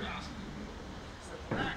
Thank back.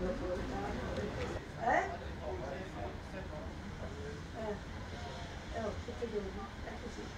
eh, Ja, dat bedoel ik. Echt precies.